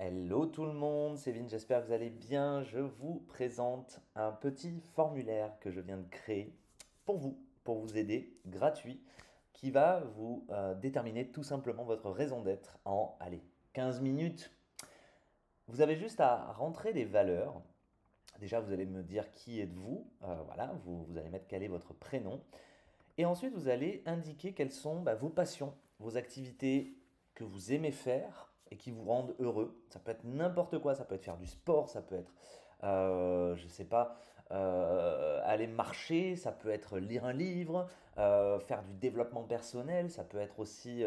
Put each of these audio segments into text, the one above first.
Hello tout le monde, c'est Vin, j'espère que vous allez bien. Je vous présente un petit formulaire que je viens de créer pour vous, pour vous aider, gratuit, qui va vous euh, déterminer tout simplement votre raison d'être en, allez, 15 minutes. Vous avez juste à rentrer des valeurs. Déjà, vous allez me dire qui êtes-vous. Euh, voilà, vous, vous allez mettre quel est votre prénom. Et ensuite, vous allez indiquer quelles sont bah, vos passions, vos activités que vous aimez faire et qui vous rendent heureux. Ça peut être n'importe quoi, ça peut être faire du sport, ça peut être, euh, je sais pas, euh, aller marcher, ça peut être lire un livre, euh, faire du développement personnel, ça peut être aussi,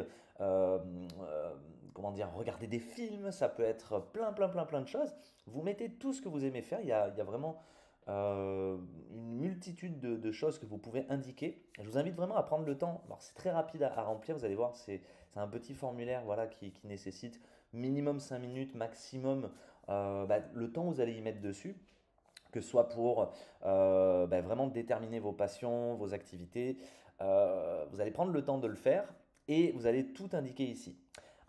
comment dire, regarder des films, ça peut être plein, plein, plein, plein de choses. Vous mettez tout ce que vous aimez faire, il y a, il y a vraiment euh, une multitude de, choses que vous pouvez indiquer. Je vous invite vraiment à prendre le temps. C'est très rapide à, remplir, vous allez voir, c'est un petit formulaire voilà, qui, nécessite minimum 5 minutes, maximum euh, bah, le temps que vous allez y mettre dessus que ce soit pour euh, bah, vraiment déterminer vos passions, vos activités. vous allez prendre le temps de le faire et vous allez tout indiquer ici.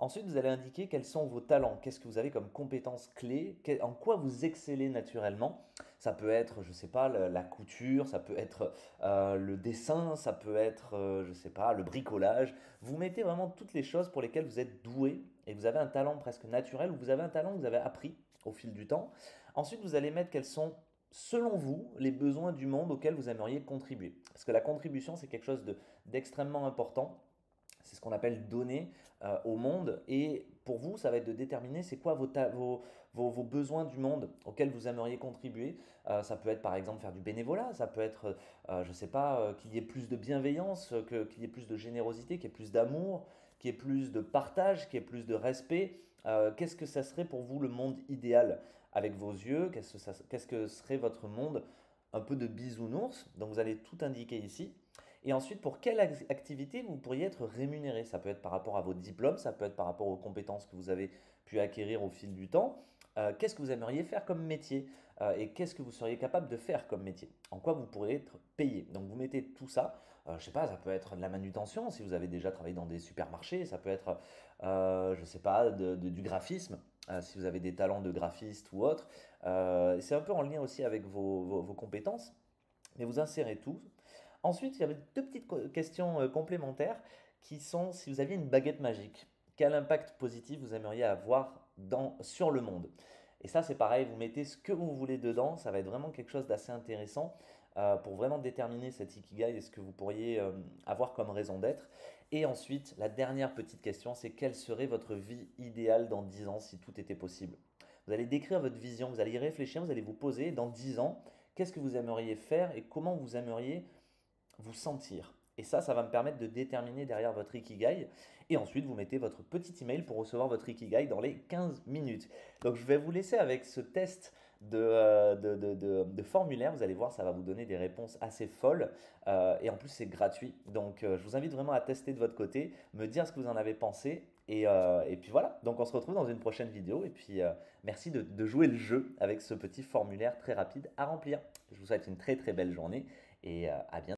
Ensuite, vous allez indiquer quels sont vos talents, qu'est-ce que vous avez comme compétences clés, en quoi vous excellez naturellement? Ça peut être, je ne sais pas, la, couture, ça peut être euh, le dessin, ça peut être, euh, je ne sais pas, le bricolage. Vous mettez vraiment toutes les choses pour lesquelles vous êtes doué et vous avez un talent presque naturel ou vous avez un talent que vous avez appris au fil du temps. Ensuite, vous allez mettre quels sont selon vous, les besoins du monde auxquels vous aimeriez contribuer. Parce que la contribution, c'est quelque chose d'extrêmement important. C'est ce qu'on appelle donner euh, au monde. Et pour vous, ça va être de déterminer c'est quoi vos, vos, vos, besoins du monde auxquels vous aimeriez contribuer. Euh, ça peut être par exemple faire du bénévolat, ça peut être, euh, je ne sais pas, qu'il y ait plus de bienveillance, qu'il y ait plus de générosité, qu'il y ait plus d'amour, qu'il y ait plus de partage, qu'il y ait plus de respect. Qu'est-ce que ça serait pour vous le monde idéal avec vos yeux? Qu'est-ce que serait votre monde? Un peu de bisounours Donc vous allez tout indiquer ici. Et ensuite, pour quelle activité vous pourriez être rémunéré? Ça peut être par rapport à vos diplômes, ça peut être par rapport aux compétences que vous avez pu acquérir au fil du temps. Euh, qu'est-ce que vous aimeriez faire comme métier? Euh, et qu'est-ce que vous seriez capable de faire comme métier? En quoi vous pourriez être payé? Donc vous mettez tout ça, euh, je ne sais pas, ça peut être de la manutention si vous avez déjà travaillé dans des supermarchés, ça peut être, je ne sais pas, du graphisme. si vous avez des talents de graphiste ou autre, c'est un peu en lien aussi avec vos, vos compétences, mais vous insérez tout. Ensuite, il y avait deux petites questions euh, complémentaires qui sont si vous aviez une baguette magique, quel impact positif vous aimeriez avoir dans, sur le monde? Et ça, c'est pareil, vous mettez ce que vous voulez dedans, ça va être vraiment quelque chose d'assez intéressant euh, pour vraiment déterminer cet ikigai et ce que vous pourriez euh, avoir comme raison d'être. Et ensuite, la dernière petite question, c'est quelle serait votre vie idéale dans 10 ans si tout était possible? Vous allez décrire votre vision, vous allez y réfléchir, vous allez vous poser dans 10 ans, qu'est-ce que vous aimeriez faire et comment vous aimeriez vous sentir. Et ça, ça va me permettre de déterminer derrière votre Ikigai. Et ensuite, vous mettez votre petit email pour recevoir votre Ikigai dans les 15 minutes. Donc, je vais vous laisser avec ce test de, euh, de, formulaire. Vous allez voir, ça va vous donner des réponses assez folles. Euh, et en plus, c'est gratuit. Donc, euh, je vous invite vraiment à tester de votre côté, me dire ce que vous en avez pensé. Et, et puis voilà. Donc, on se retrouve dans une prochaine vidéo. Et puis, merci de jouer le jeu avec ce petit formulaire très rapide à remplir. Je vous souhaite une très très belle journée et à bientôt.